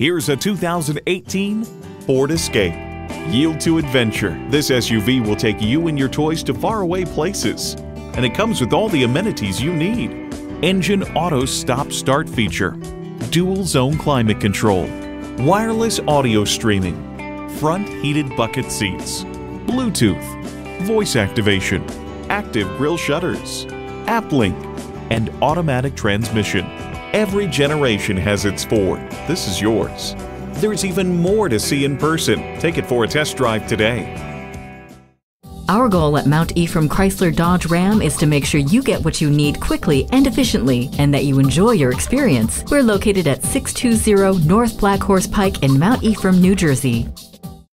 Here's a 2018 Ford Escape. Yield to adventure. This SUV will take you and your toys to faraway places. And it comes with all the amenities you need. Engine auto stop start feature, dual zone climate control, wireless audio streaming, front heated bucket seats, Bluetooth, voice activation, active grille shutters, AppLink, and automatic transmission. Every generation has its Ford. This is yours. There's even more to see in person. Take it for a test drive today. Our goal at Mount Ephraim Chrysler Dodge Ram is to make sure you get what you need quickly and efficiently and that you enjoy your experience. We're located at 620 North Black Horse Pike in Mount Ephraim, New Jersey.